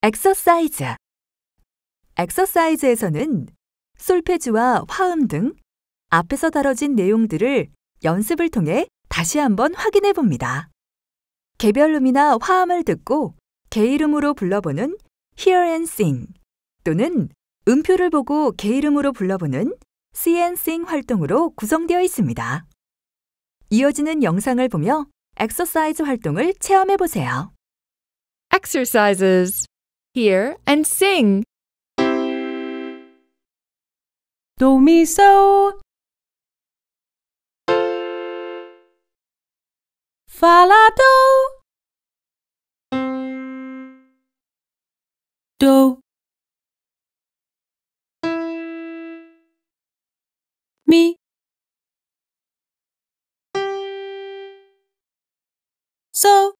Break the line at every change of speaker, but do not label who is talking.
엑서사이즈 엑서사이즈에서는 솔페지와 화음 등 앞에서 다뤄진 내용들을 연습을 통해 다시 한번 확인해 봅니다. 개별 음이나 화음을 듣고 개 이름으로 불러보는 Hear and Sing 또는 음표를 보고 개 이름으로 불러보는 See and Sing 활동으로 구성되어 있습니다. 이어지는 영상을 보며 엑서사이즈 활동을 체험해 보세요.
Exercises. Hear and sing.
Do mi so. Fa la do. Do. Mi. So.